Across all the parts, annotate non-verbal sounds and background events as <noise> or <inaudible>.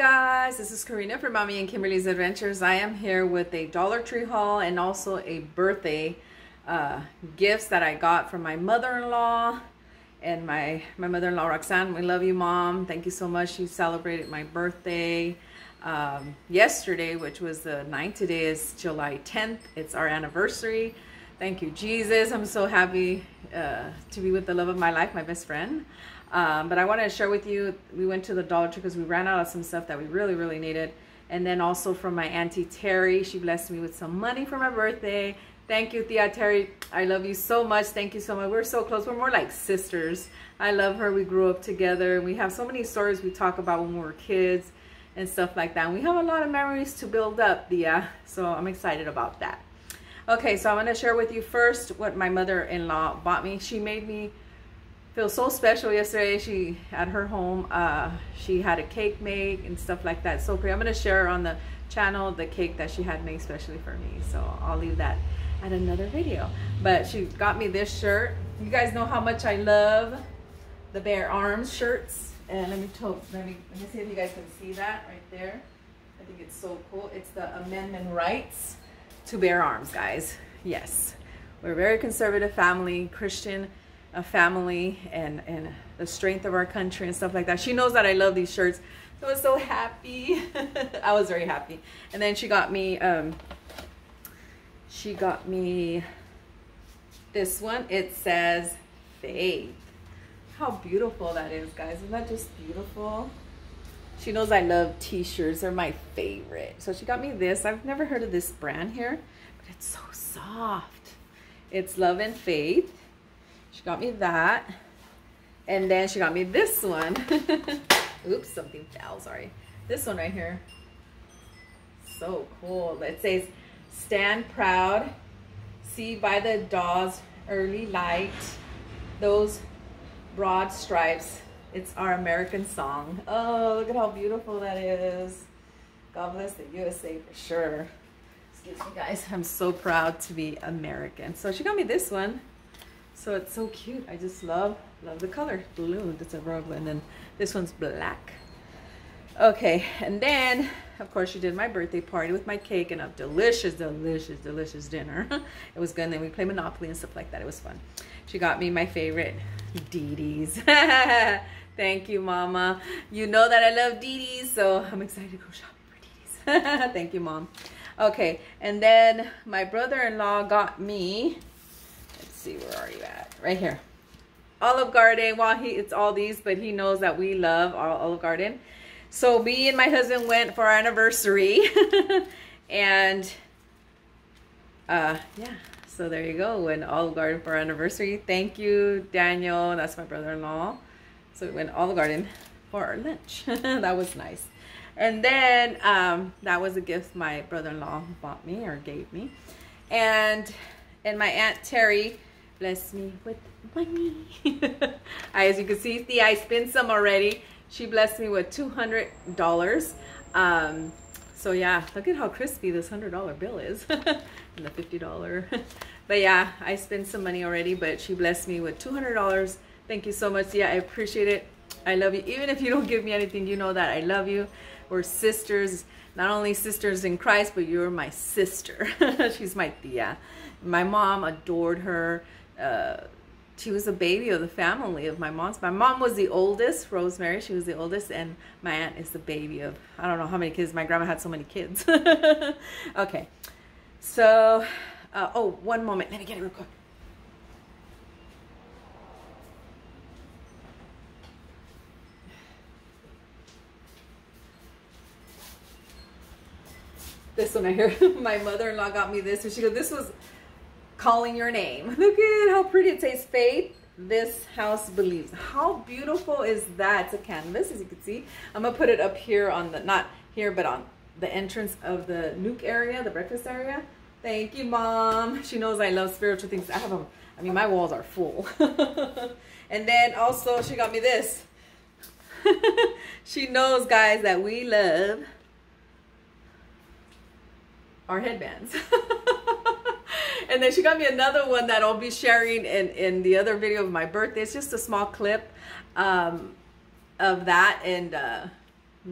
guys, this is Karina from Mommy and Kimberly's Adventures. I am here with a Dollar Tree haul and also a birthday uh, gifts that I got from my mother-in-law and my, my mother-in-law Roxanne. We love you, Mom. Thank you so much. She celebrated my birthday um, yesterday, which was the 9th. Today is July 10th. It's our anniversary. Thank you, Jesus. I'm so happy uh, to be with the love of my life, my best friend. Um, but I wanted to share with you, we went to the Dollar Tree because we ran out of some stuff that we really, really needed. And then also from my Auntie Terry, she blessed me with some money for my birthday. Thank you, Tia Terry. I love you so much. Thank you so much. We're so close. We're more like sisters. I love her. We grew up together. And We have so many stories we talk about when we were kids and stuff like that. And we have a lot of memories to build up, Tia. So I'm excited about that. Okay, so I'm to share with you first what my mother-in-law bought me. She made me feel so special yesterday. She, at her home, uh, she had a cake made and stuff like that. So pretty. I'm to share on the channel the cake that she had made specially for me. So I'll leave that at another video. But she got me this shirt. You guys know how much I love the bear Arms shirts. And let me, let me, let me see if you guys can see that right there. I think it's so cool. It's the amendment rights to bear arms, guys. Yes, we're a very conservative family, Christian a family and, and the strength of our country and stuff like that. She knows that I love these shirts. So I was so happy. <laughs> I was very happy. And then she got me, um, she got me this one. It says faith. How beautiful that is, guys. Isn't that just beautiful? She knows I love t-shirts. They're my favorite. So she got me this. I've never heard of this brand here, but it's so soft. It's Love and Faith. She got me that. And then she got me this one. <laughs> Oops, something fell, sorry. This one right here. So cool. It says, stand proud, see by the dawn's early light, those broad stripes. It's our American song. Oh, look at how beautiful that is. God bless the USA for sure. Excuse me, guys. I'm so proud to be American. So she got me this one. So it's so cute. I just love, love the color. Blue, that's a rug. And then this one's black. Okay, and then, of course, she did my birthday party with my cake and a delicious, delicious, delicious dinner. <laughs> it was good. And then we played Monopoly and stuff like that. It was fun. She got me my favorite dd's. <laughs> Thank you, Mama. You know that I love dd's, so I'm excited to go shopping for Dee Dee's. <laughs> Thank you, Mom. Okay, and then my brother-in-law got me let's see, where are you at? Right here. Olive Garden. Well, he it's all these, but he knows that we love Olive Garden. So me and my husband went for our anniversary. <laughs> and uh, yeah, so there you go. Went Olive Garden for our anniversary. Thank you, Daniel. That's my brother-in-law. So we went Olive Garden for our lunch. <laughs> that was nice. And then um, that was a gift my brother-in-law bought me or gave me. And and my Aunt Terry blessed me with money. <laughs> As you can see, see, I spent some already. She blessed me with $200. Um, so yeah, look at how crispy this $100 bill is. <laughs> and the $50. <laughs> but yeah, I spent some money already, but she blessed me with $200. Thank you so much. Yeah, I appreciate it. I love you. Even if you don't give me anything, you know that I love you. We're sisters, not only sisters in Christ, but you're my sister. <laughs> She's my tia. My mom adored her uh, she was a baby of the family of my mom's. My mom was the oldest, Rosemary. She was the oldest, and my aunt is the baby of I don't know how many kids. My grandma had so many kids. <laughs> okay, so uh, oh, one moment. Let me get it real quick. This one I hear. <laughs> my mother-in-law got me this, and she goes, "This was." Calling your name. <laughs> Look at how pretty it says faith. This house believes. How beautiful is that? It's a canvas, as you can see. I'm gonna put it up here on the, not here, but on the entrance of the nuke area, the breakfast area. Thank you, Mom. <laughs> She knows I love spiritual things. I have a, I mean, my walls are full. <laughs> and then also she got me this. she knows, guys, that we love our headbands. And then she got me another one that I'll be sharing in, in the other video of my birthday. It's just a small clip um, of that. And uh,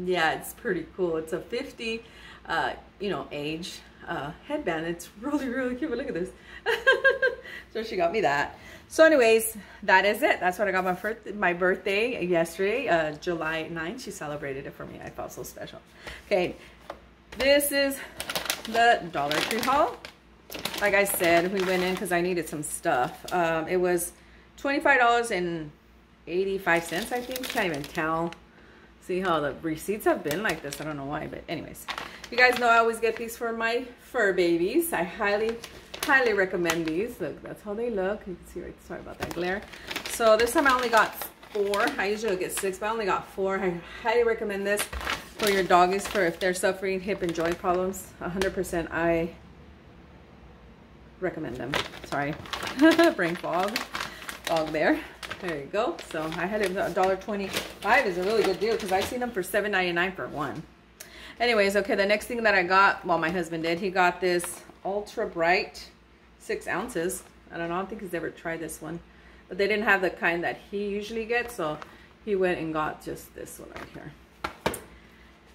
Yeah, it's pretty cool. It's a 50, uh, you know, age uh, headband. It's really, really cute. But look at this. <laughs> so she got me that. So anyways, that is it. That's what I got my, birth my birthday yesterday, uh, July 9th. She celebrated it for me. I felt so special. Okay, this is the Dollar Tree haul. Like I said, we went in because I needed some stuff. Um, it was $25.85, I think. Can't even tell. See how the receipts have been like this. I don't know why, but anyways. You guys know I always get these for my fur babies. I highly highly recommend these. Look, that's how they look. You can see right, sorry about that glare. So this time I only got four. I usually get six, but I only got four. I highly recommend this for your doggies for if they're suffering hip and joint problems. 100% I recommend them. Sorry, <laughs> brain fog, fog there. There you go. So I had it $1.25 is a really good deal because I've seen them for $7.99 for one. Anyways, okay, the next thing that I got, well, my husband did, he got this Ultra Brite six ounces. I don't know, I don't think he's ever tried this one. But they didn't have the kind that he usually gets, so he went and got just this one right here.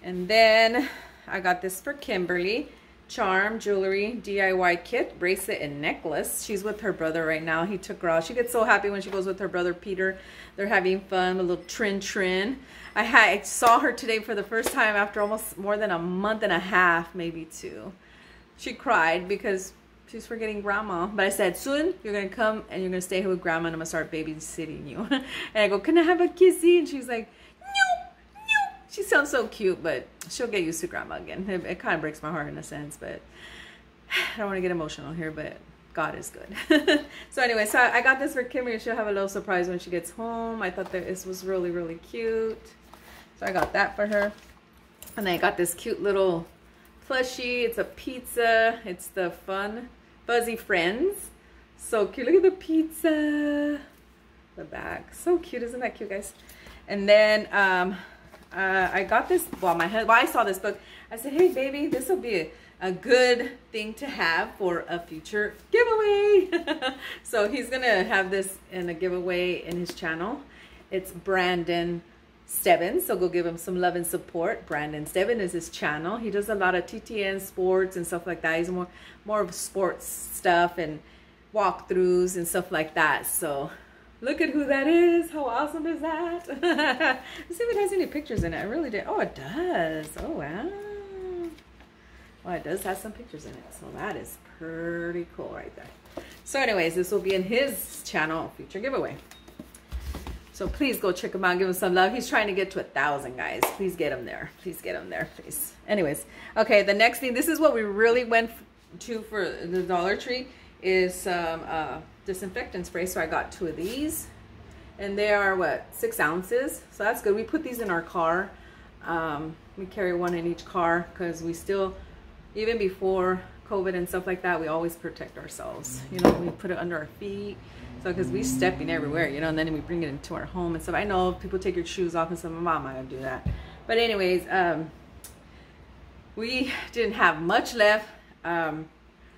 And then I got this for Kimberly. Charm Jewelry DIY kit, bracelet, and necklace. She's with her brother right now. He took her out. She gets so happy when she goes with her brother Peter. They're having fun, a little trin trin. I, had, I saw her today for the first time after almost more than a month and a half, maybe two. She cried because she's forgetting grandma. But I said, soon you're going to come and you're going to stay here with grandma and I'm going to start babysitting you. <laughs> and I go, can I have a kissy? And she's like. She sounds so cute, but she'll get used to grandma again. It, it kind of breaks my heart in a sense, but <sighs> I don't want to get emotional here, but God is good. <laughs> so anyway, so I got this for Kimmy. She'll have a little surprise when she gets home. I thought that this was really, really cute. So I got that for her. And then I got this cute little plushie. It's a pizza. It's the fun Fuzzy Friends. So cute. Look at the pizza. The bag. So cute. Isn't that cute, guys? And then um, uh, I got this. Well, my head, well, I saw this book. I said, hey, baby, this will be a, a good thing to have for a future giveaway. <laughs> so he's going to have this in a giveaway in his channel. It's Brandon Stebbins. So go give him some love and support. Brandon Stebbins is his channel. He does a lot of TTN sports and stuff like that. He's more more of sports stuff and walkthroughs and stuff like that. So look at who that is. How awesome is that? <laughs> Let's see if it has any pictures in it. I really did. Oh, it does. Oh, wow. Well, it does have some pictures in it. So that is pretty cool right there. So anyways, this will be in his channel future giveaway. So please go check him out. Give him some love. He's trying to get to a thousand, guys. Please get him there. Please get him there, please. Anyways, okay, the next thing, this is what we really went to for the Dollar Tree is some uh, disinfectant spray. So I got two of these. And they are, what, six ounces? So that's good. We put these in our car. Um, we carry one in each car because we still, even before COVID and stuff like that, we always protect ourselves. You know, we put it under our feet. So, because we stepping everywhere, you know, and then we bring it into our home and stuff. I know people take your shoes off and stuff. My mom might do that. But anyways, um, we didn't have much left. Um,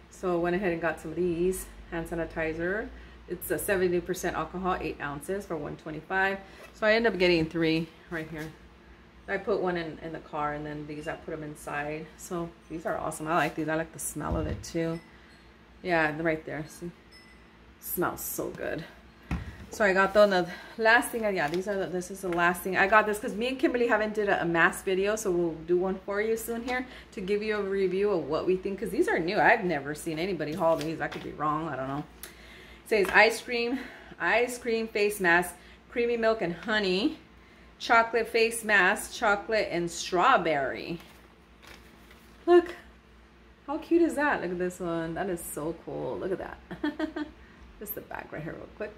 so went ahead and got some of these hand sanitizer. It's a 70% alcohol, eight ounces for 125. So I end up getting three right here. I put one in, in the car and then these I put them inside. So these are awesome. I like these. I like the smell of it too. Yeah, right there. See? Smells so good. So I got the, the last thing, yeah, these are the, this is the last thing. I got this because me and Kimberly haven't did a, a mask video, so we'll do one for you soon here to give you a review of what we think, because these are new. I've never seen anybody haul these. I could be wrong, I don't know. It says ice cream, ice cream face mask, creamy milk and honey, chocolate face mask, chocolate and strawberry. Look, how cute is that? Look at this one. That is so cool. Look at that. <laughs> Just the back right here real quick.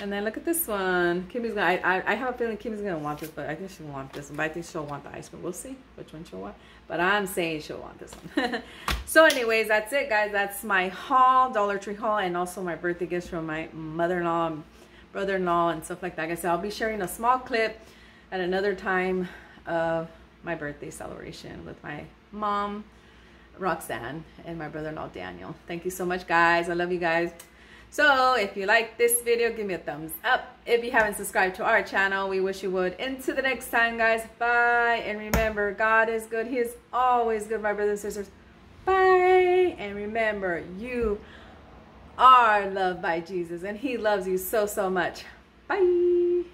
And then look at this one. Kimmy's gonna, I, I, I have a feeling Kimmy's gonna want this, but I think she'll want this one. But I think she'll want the ice cream. We'll see which one she'll want. But I'm saying she'll want this one. <laughs> so anyways, that's it guys. That's my haul, Dollar Tree haul, and also my birthday gifts from my mother-in-law, brother-in-law, and stuff like that. Like I said, I'll be sharing a small clip at another time of my birthday celebration with my mom, Roxanne, and my brother-in-law, Daniel. Thank you so much, guys. I love you guys. So if you like this video, give me a thumbs up. If you haven't subscribed to our channel, we wish you would. Until the next time, guys. Bye. And remember, God is good. He is always good, my brothers and sisters. Bye. And remember, you are loved by Jesus. And he loves you so, so much. Bye.